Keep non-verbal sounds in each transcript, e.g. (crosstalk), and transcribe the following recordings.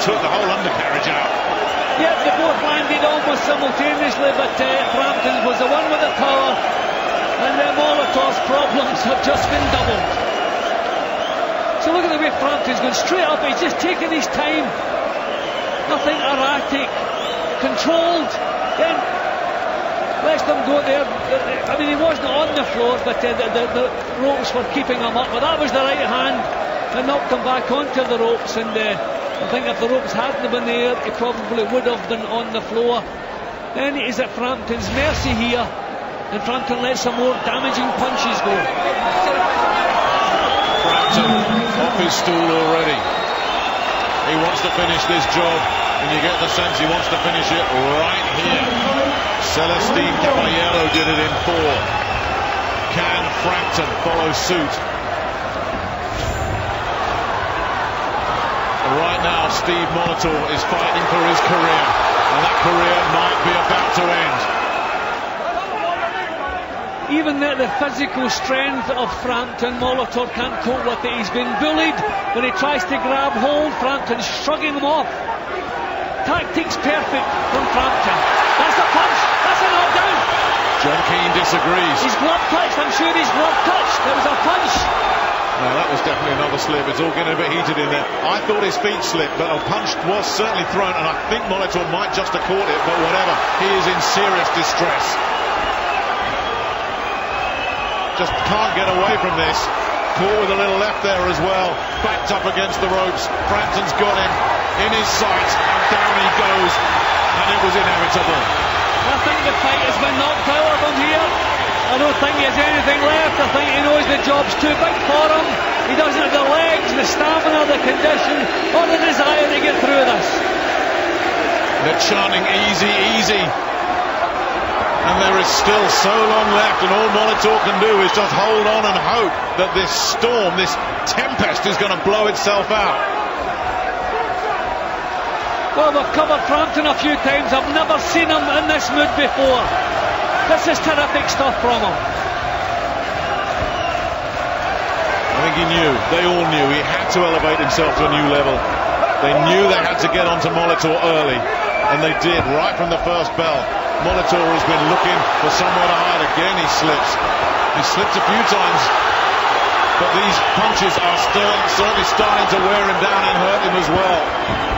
took the whole undercarriage out. Yep, they both landed almost simultaneously, but uh, Frampton was the one with the power, and then Molitor's problems have just been doubled. So look at the way Frampton's going straight up, he's just taking his time. Nothing erratic, controlled, then lets them go there. I mean, he wasn't on the floor, but uh, the, the, the, ropes were keeping him up. But that was the right hand that knocked him back onto the ropes, and uh, I think if the ropes hadn't been there, he probably would have been on the floor. Then it is at Frampton's mercy here, and Frampton lets some more damaging punches go. Frampton off his stool already. He wants to finish this job, and you get the sense he wants to finish it right here. Celestino Caballero did it in four. Can Frampton follow suit? Right now Steve Molitor is fighting for his career, and that career might be about to end. Even at the physical strength of Frampton, Molitor can't cope with it. He's been bullied when he tries to grab hold. Frampton's shrugging him off. Tactics perfect from Frampton. That's a punch. That's a knockdown. John Keane disagrees. He's glove touched. I'm sure he's glove touched. There was a punch. No, that was definitely another slip. It's all getting a bit heated in there. I thought his feet slipped, but a punch was certainly thrown, and I think Molitor might just have caught it, but whatever. He is in serious distress. Just can't get away from this. Caught with a little left there as well. Backed up against the ropes. Frampton's got him in his sights, and down he goes, and it was inevitable. I think the fight has been knocked out of him here. I don't think he has anything left. I think he knows the job's too big for him. He doesn't have the legs, the stamina, the condition, or the desire to get through this. They're chanting easy, easy. And there is still so long left, and all Molitor can do is just hold on and hope that this storm, this tempest, is going to blow itself out. Well, we've covered Frampton a few times. I've never seen him in this mood before. This is terrific stuff from him. I think he knew, they all knew, he had to elevate himself to a new level. They knew they had to get onto Molitor early, and they did right from the first bell. Molitor has been looking for somewhere to hide. Again, he slips. He slipped a few times, but these punches are still certainly starting to wear him down and hurt him as well.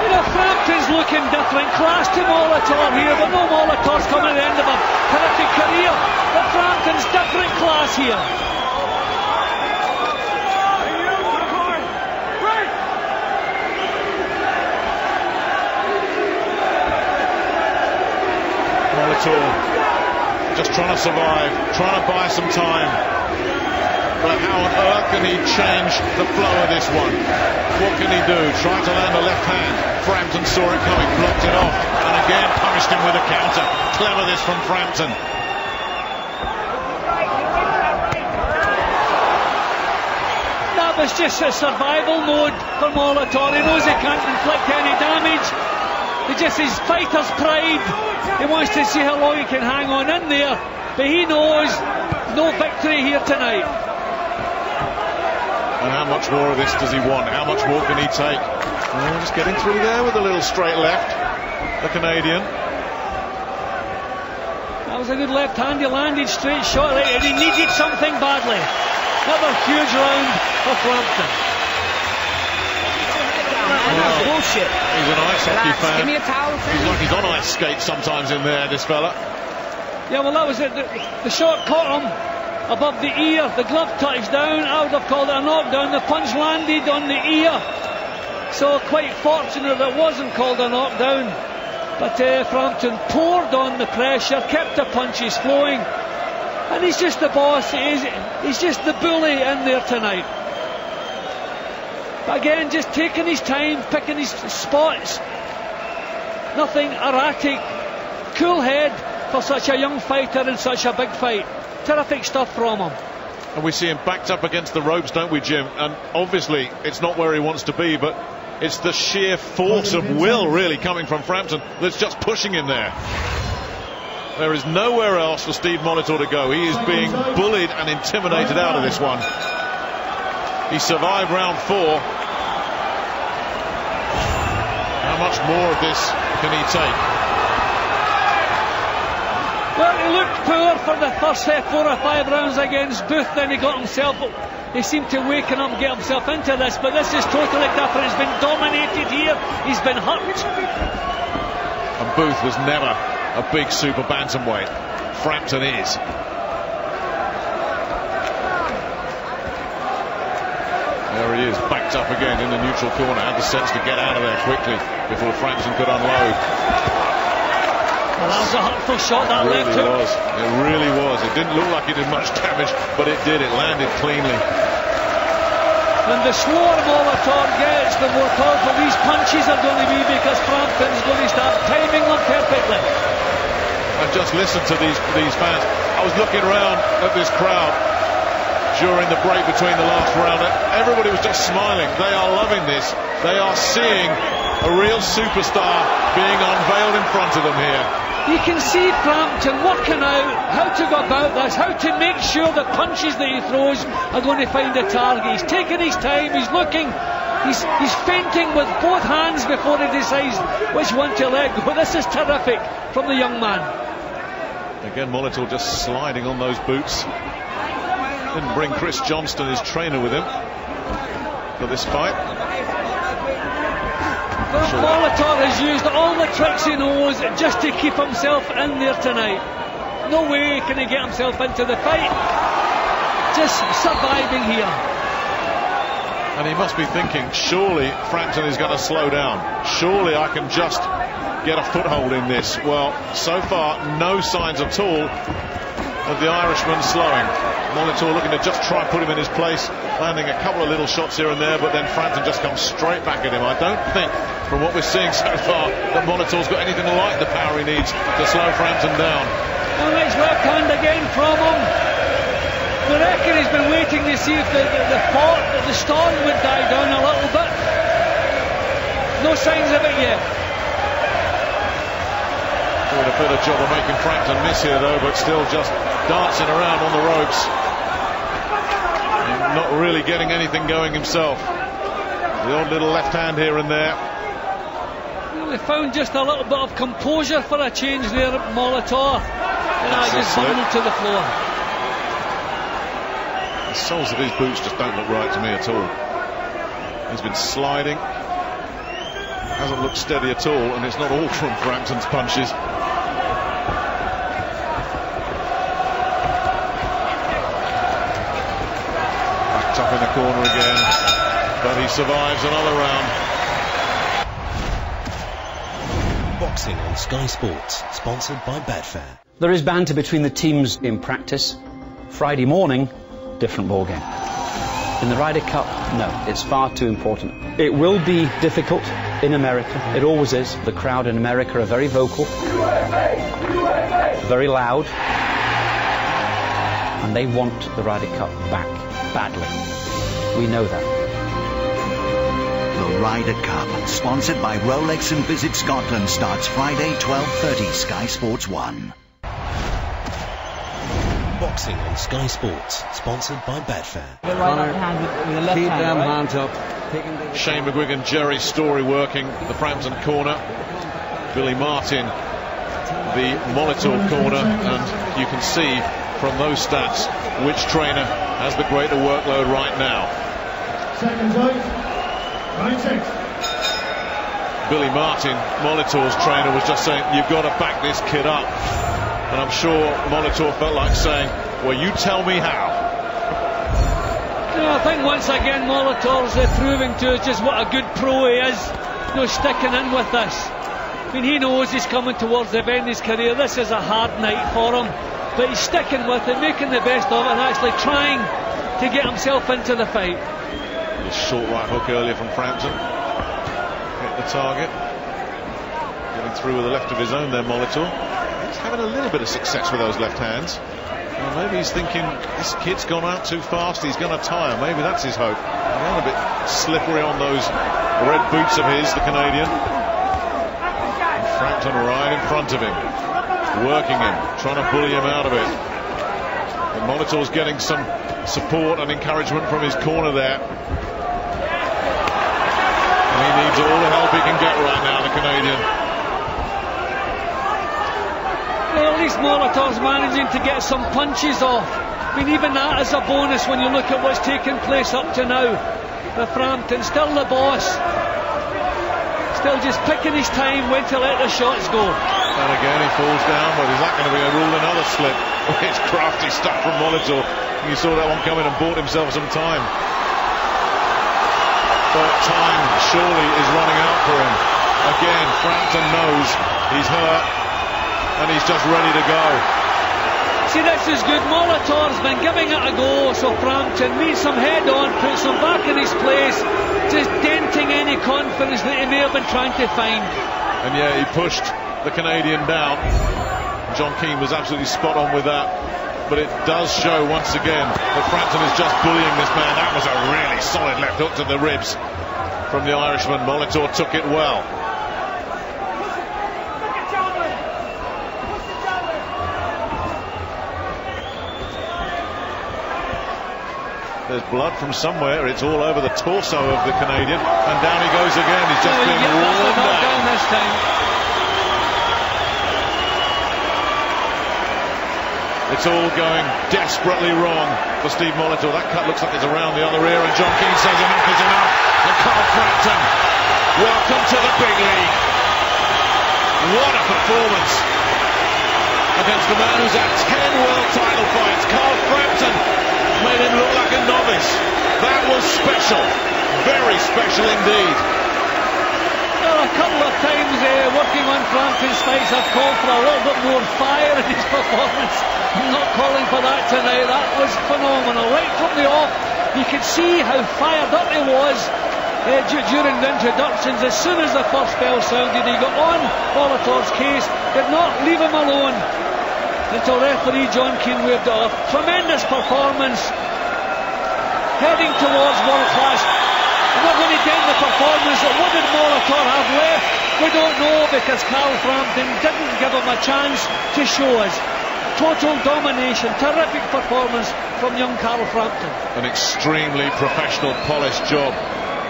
You know, Frampton's looking different. Class to Molitor here, but no Molitor's coming at the end of a terrific career. But Frampton's different class here. Molitor just trying to survive, trying to buy some time. But how on earth can he change the flow of this one? What can he do? Trying to land a left hand. Frampton saw it coming, blocked it off, and again punished him with a counter. Clever this from Frampton. That was just a survival mode for Molitor. He knows he can't inflict any damage. He just his fighter's pride. He wants to see how long he can hang on in there. But he knows no victory here tonight. And how much more of this does he want? How much more can he take? Oh, just getting through there with a little straight left. The Canadian. That was a good left hand. He landed straight shot and he needed something badly. Another huge round for Frampton. that's bullshit. He's an ice Relax. hockey fan. Give me a towel. He's like he's on ice skates sometimes in there, this fella. Yeah, well, that was it. The, the shot caught him above the ear. The glove touched down. I would have called it a knockdown. The punch landed on the ear. So quite fortunate it wasn't called a knockdown. But uh, Frampton poured on the pressure, kept the punches flowing. And he's just the boss. He's, he's just the bully in there tonight. But again, just taking his time, picking his spots. Nothing erratic. Cool head for such a young fighter in such a big fight. Terrific stuff from him. And we see him backed up against the ropes, don't we, Jim? And obviously, it's not where he wants to be, but it's the sheer force of will, really, coming from Frampton that's just pushing him there. There is nowhere else for Steve Molitor to go. He is being bullied and intimidated out of this one. He survived round four. How much more of this can he take? He looked poor for the first uh, four or five rounds against Booth, then he got himself he seemed to waken up and get himself into this, but this is totally different. He's been dominated here, he's been hurt. And Booth was never a big super bantamweight. Frampton is. There he is, backed up again in the neutral corner. Had the sense to get out of there quickly before Frampton could unload. Well, that was a hurtful shot that it really left hook. was. It really was. It didn't look like it did much damage, but it did. It landed cleanly. And the slower Molitor gets, the more powerful these punches are going to be because Frampton's going to start timing them perfectly. And just listen to these these fans. I was looking around at this crowd during the break between the last round. Everybody was just smiling. They are loving this. They are seeing a real superstar being unveiled in front of them here. You can see Frampton working out how to go about this, how to make sure the punches that he throws are going to find a target. He's taking his time, he's looking, he's, he's feinting with both hands before he decides which one to let go. (laughs) This is terrific from the young man. Again, Molitor just sliding on those boots. Didn't bring Chris Johnston, his trainer, with him for this fight. Molitor has used all the tricks he knows just to keep himself in there tonight. No way can he get himself into the fight. Just surviving here. And he must be thinking, surely Frampton is going to slow down. Surely I can just get a foothold in this. Well, so far, no signs at all of the Irishman slowing. Molitor looking to just try and put him in his place, landing a couple of little shots here and there, but then Frampton just comes straight back at him. I don't think, from what we're seeing so far, that Molitor's got anything like the power he needs to slow Frampton down. Well, nice left hand again from him. I reckon he's been waiting to see if the, the, the, fort, the storm would die down a little bit. No signs of it yet. A better job of making Frampton miss here, though, but still just dancing around on the ropes. And not really getting anything going himself. The odd little left hand here and there. Well, they found just a little bit of composure for a change there at Molitor. And I just bundled to the floor. The soles of his boots just don't look right to me at all. He's been sliding. Hasn't looked steady at all, and it's not all from Frampton's punches. In the corner again, but he survives another round. Boxing on Sky Sports, sponsored by Betfair. There is banter between the teams in practice. Friday morning, different ball game. In the Ryder Cup, no, it's far too important. It will be difficult in America. It always is. The crowd in America are very vocal, very loud, and they want the Ryder Cup back badly. We know that. The Ryder Cup, sponsored by Rolex and Visit Scotland, starts Friday, 12.30, Sky Sports 1. Boxing on Sky Sports, sponsored by Betfair. The right hand with, with the left Keep hand, them right? hands up. Shane McGuigan, Gerry Storey working the Frampton corner. Billy Martin, the Molitor corner, and you can see from those stats which trainer has the greater workload right now. Seconds out. Nine six. Billy Martin, Molitor's trainer, was just saying, you've got to back this kid up. And I'm sure Molitor felt like saying, well, you tell me how. You know, I think once again Molitor's uh, proving to us just what a good pro he is. You know, sticking in with us. I mean, he knows he's coming towards the end of his career. This is a hard night for him. But he's sticking with it, making the best of it, and actually trying to get himself into the fight. The short right hook earlier from Frampton. Hit the target. Getting through with the left of his own there, Molitor. He's having a little bit of success with those left hands. Well, maybe he's thinking this kid's gone out too fast, he's going to tire. Maybe that's his hope. A bit slippery on those red boots of his, the Canadian. And Frampton right in front of him, working him, trying to bully him out of it. And Molitor's getting some support and encouragement from his corner there. And he needs all the help he can get right now, the Canadian. Well, at least Molitor's managing to get some punches off. I mean, even that is a bonus when you look at what's taken place up to now. The Frampton, still the boss. Still just picking his time when to let the shots go. And again, he falls down, but is that going to be a rule another slip? (laughs) it's crafty stuff from Molitor. You saw that one coming and bought himself some time. But time surely is running out for him. Again, Frampton knows he's hurt and he's just ready to go. See, this is good. Molitor's been giving it a go, so Frampton needs some head on, puts him back in his place, just denting any confidence that he may have been trying to find. And yeah, he pushed the Canadian down. John Keane was absolutely spot on with that. But it does show once again that Frampton is just bullying this man. That was a really solid left hook to the ribs from the Irishman. Molitor took it well. There's blood from somewhere. It's all over the torso of the Canadian. And down he goes again. He's just Oh, yeah, worn down. this time. It's all going desperately wrong for Steve Molitor. That cut looks like it's around the other ear, and John Keane says enough is enough. And Carl Frampton, welcome to the big league. What a performance against the man who's had 10 world title fights. Carl Frampton made him look like a novice. That was special. Very special indeed. Well, a couple of times uh, working on Frampton's fights, I've called for a little bit more fire in his (laughs) performance. I'm not calling for that tonight. That was phenomenal. Right from the off, you could see how fired up he was uh, du- during the introductions. As soon as the first bell sounded, he got on Molitor's case, did not leave him alone until referee John Keane waved off. Tremendous performance, heading towards world class. We're going to dent the performance. What did Molitor have left? We don't know because Carl Frampton didn't give him a chance to show us. Total domination, terrific performance from young Carl Frampton. An extremely professional, polished job.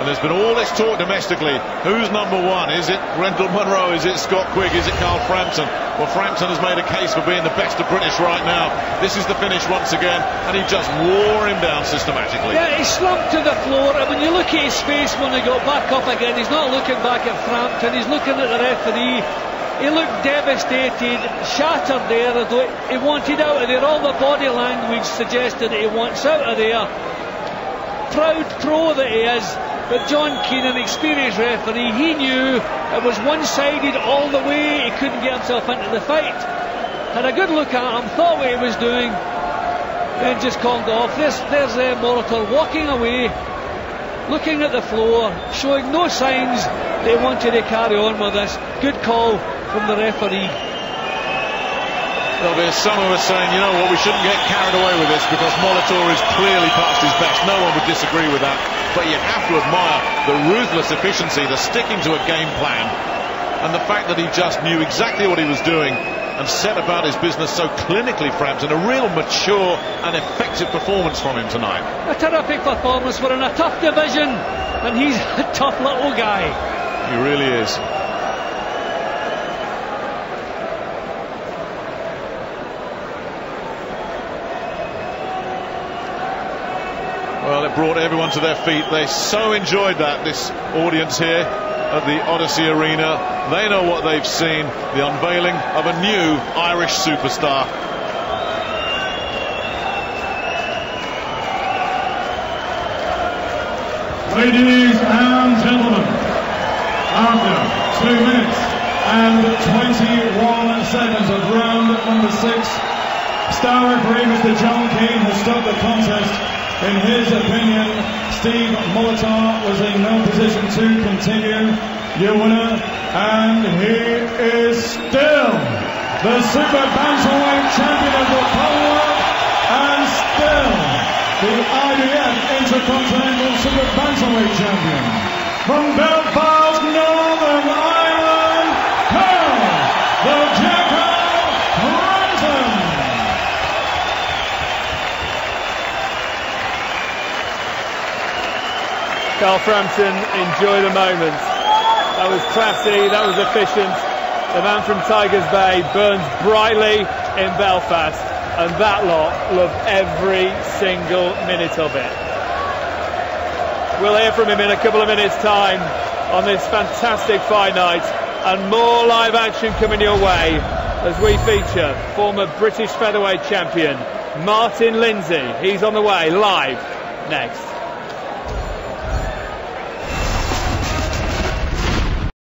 And there's been all this talk domestically. Who's number one? Is it Rendall Munroe? Is it Scott Quigg? Is it Carl Frampton? Well, Frampton has made a case for being the best of British right now. This is the finish once again, and he just wore him down systematically. Yeah, he slumped to the floor, and when you look at his face when he got back up again, he's not looking back at Frampton, he's looking at the referee. He looked devastated, shattered there, as though he wanted out of there. All the body language suggested that he wants out of there. Proud pro that he is, but John Keane, an experienced referee, he knew it was one-sided all the way. He couldn't get himself into the fight. Had a good look at him, thought what he was doing, then just called off. There's, there's uh, Molitor walking away, looking at the floor, showing no signs they wanted to carry on with this. Good call from the referee. There'll be some of us saying, you know what, we shouldn't get carried away with this because Molitor is clearly past his best. No one would disagree with that. But you have to admire the ruthless efficiency, the sticking to a game plan, and the fact that he just knew exactly what he was doing and set about his business so clinically, Frampton. A real mature and effective performance from him tonight. A terrific performance. We're in a tough division, and he's (laughs) a tough little guy. He really is. Brought everyone to their feet. They so enjoyed that, this audience here at the Odyssey Arena. They know what they've seen the unveiling of a new Irish superstar. Ladies and gentlemen, after two minutes and 21 seconds of round number six, star referee Mr. John Keane has stopped the contest. In his opinion, Steve Molitor was in no position to continue. Your winner, and he is still the Super Bantamweight champion of the Commonwealth, and still the IBF Intercontinental Super Bantamweight champion from Belfast, Carl Frampton, enjoy the moment. That was classy, that was efficient. The man from Tigers Bay burns brightly in Belfast, and that lot loved every single minute of it. We'll hear from him in a couple of minutes' time on this fantastic fight night, and more live action coming your way as we feature former British featherweight champion Martin Lindsay. He's on the way live next.